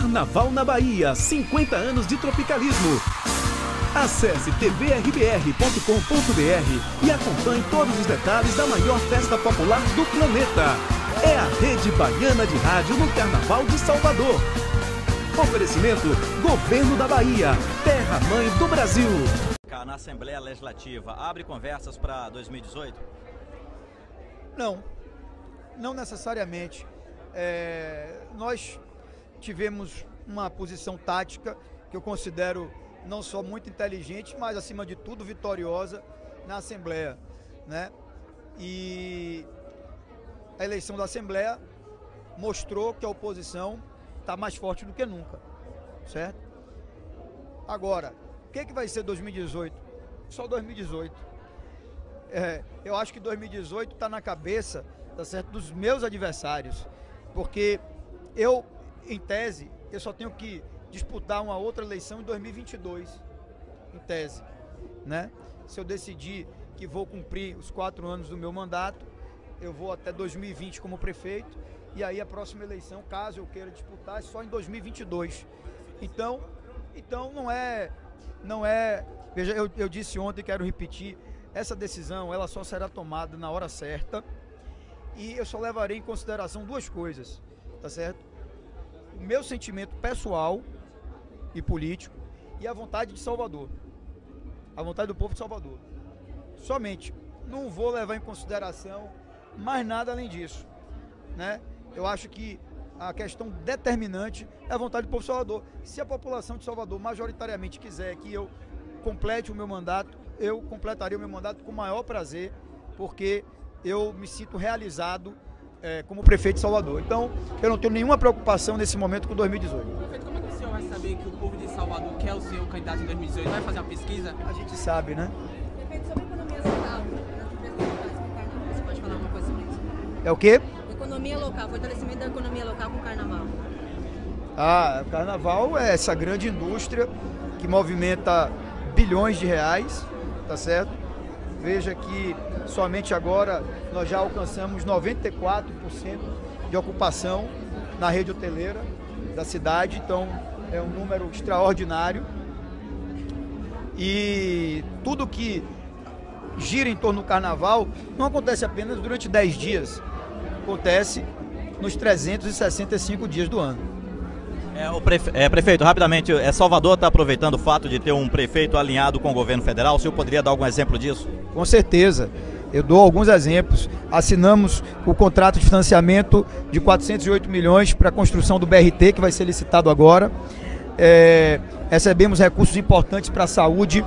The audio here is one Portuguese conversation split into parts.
Carnaval na Bahia, 50 anos de tropicalismo. Acesse tvrbr.com.br e acompanhe todos os detalhes da maior festa popular do planeta. É a Rede Baiana de Rádio no Carnaval de Salvador. Oferecimento Governo da Bahia, Terra Mãe do Brasil. Na Assembleia Legislativa, abre conversas para 2018? Não, não necessariamente. É, nós tivemos uma posição tática que eu considero não só muito inteligente, mas acima de tudo vitoriosa na Assembleia, né? E a eleição da Assembleia mostrou que a oposição está mais forte do que nunca, certo? Agora, o que, que vai ser 2018? Só 2018. É, eu acho que 2018 está na cabeça, tá certo, dos meus adversários, porque eu, em tese, eu só tenho que disputar uma outra eleição em 2022, em tese, né? Se eu decidir que vou cumprir os quatro anos do meu mandato, eu vou até 2020 como prefeito e aí a próxima eleição, caso eu queira disputar, é só em 2022. Então, então não é, não é. Veja, eu, eu disse ontem, quero repetir, essa decisão ela só será tomada na hora certa e eu só levarei em consideração duas coisas, tá certo? O meu sentimento pessoal e político e a vontade de Salvador, a vontade do povo de Salvador. Somente. Não vou levar em consideração mais nada além disso, né? Eu acho que a questão determinante é a vontade do povo de Salvador. Se a população de Salvador majoritariamente quiser que eu complete o meu mandato, eu completaria o meu mandato com o maior prazer, porque eu me sinto realizado é, como prefeito de Salvador. Então, eu não tenho nenhuma preocupação nesse momento com 2018. Prefeito, como é que o senhor vai saber que o povo de Salvador quer o seu candidato em 2018? Vai fazer uma pesquisa? A gente sabe, né? Prefeito, sobre economia local, você pode falar alguma coisa sobre isso? É o quê? Economia local, fortalecimento da economia local com o carnaval. Ah, o carnaval é essa grande indústria que movimenta bilhões de reais, tá certo? Veja que somente agora nós já alcançamos 94% de ocupação na rede hoteleira da cidade, então é um número extraordinário. E tudo que gira em torno do carnaval não acontece apenas durante 10 dias, acontece nos 365 dias do ano. É, o prefe... é, prefeito, rapidamente, é, Salvador está aproveitando o fato de ter um prefeito alinhado com o governo federal. O senhor poderia dar algum exemplo disso? Com certeza. Eu dou alguns exemplos. Assinamos o contrato de financiamento de 408 milhões para a construção do BRT, que vai ser licitado agora. É, recebemos recursos importantes para a saúde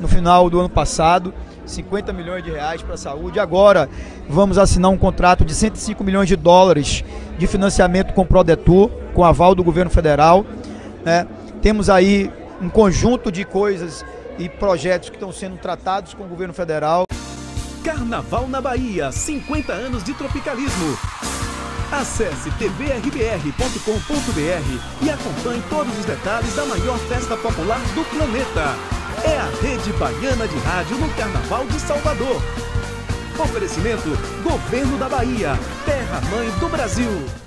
no final do ano passado. 50 milhões de reais para a saúde. Agora vamos assinar um contrato de 105 milhões de dólares de financiamento com o Prodetur, com aval do governo federal. Né? Temos aí um conjunto de coisas e projetos que estão sendo tratados com o governo federal. Carnaval na Bahia, 50 anos de tropicalismo. Acesse tvrbr.com.br e acompanhe todos os detalhes da maior festa popular do planeta. É a Rede Baiana de Rádio no Carnaval de Salvador. Oferecimento Governo da Bahia, Terra Mãe do Brasil.